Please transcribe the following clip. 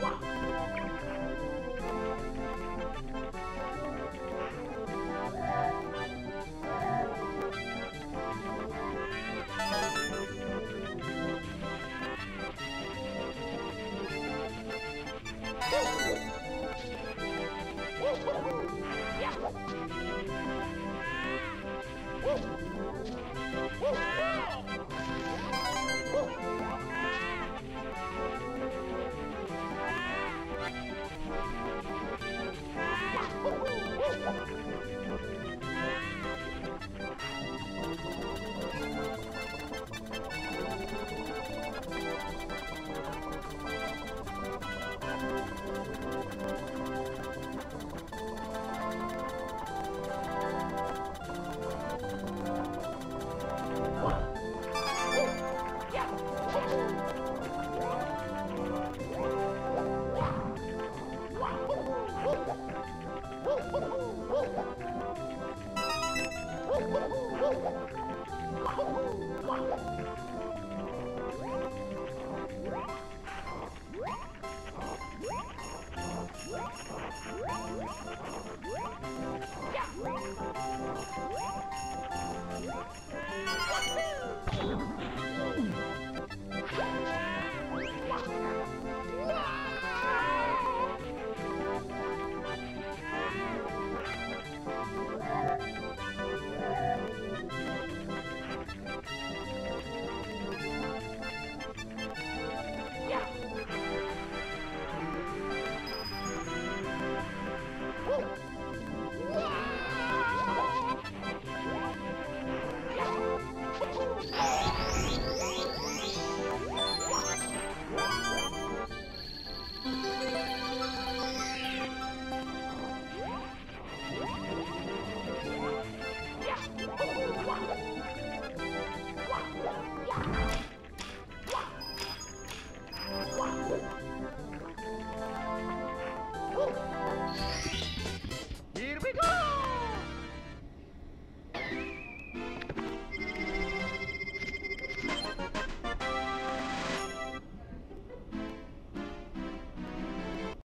Wow.